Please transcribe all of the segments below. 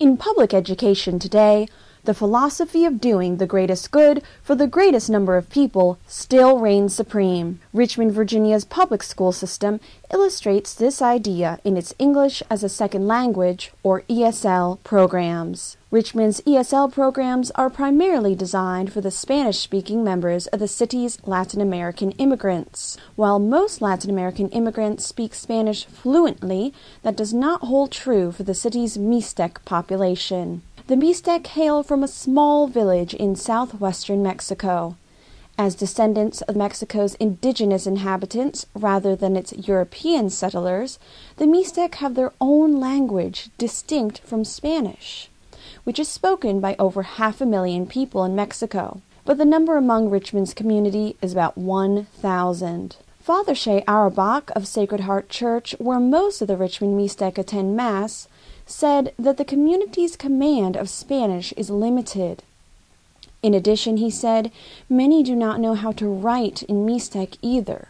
In public education today, the philosophy of doing the greatest good for the greatest number of people still reigns supreme. Richmond, Virginia's public school system illustrates this idea in its English as a Second Language, or ESL, programs. Richmond's ESL programs are primarily designed for the Spanish speaking members of the city's Latin American immigrants. While most Latin American immigrants speak Spanish fluently, that does not hold true for the city's Mixtec population. The Mixtec hail from a small village in southwestern Mexico. As descendants of Mexico's indigenous inhabitants rather than its European settlers, the Mixtec have their own language distinct from Spanish, which is spoken by over half a million people in Mexico. But the number among Richmond's community is about 1,000. Father Shea Auerbach of Sacred Heart Church, where most of the Richmond Mixtec attend Mass, said that the community's command of Spanish is limited. In addition, he said, many do not know how to write in Mixtec either.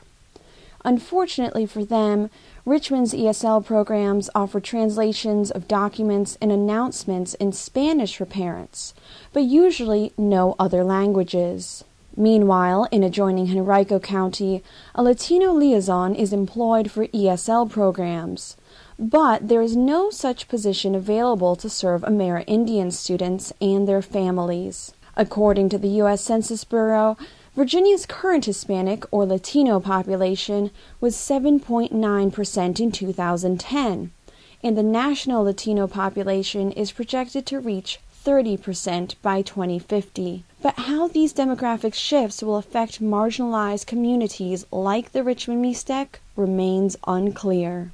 Unfortunately for them, Richmond's ESL programs offer translations of documents and announcements in Spanish for parents, but usually no other languages. Meanwhile, in adjoining Henrico County, a Latino liaison is employed for ESL programs but there is no such position available to serve Amerindian students and their families. According to the U.S. Census Bureau, Virginia's current Hispanic or Latino population was 7.9% in 2010, and the national Latino population is projected to reach 30% by 2050. But how these demographic shifts will affect marginalized communities like the Richmond Mixtec remains unclear.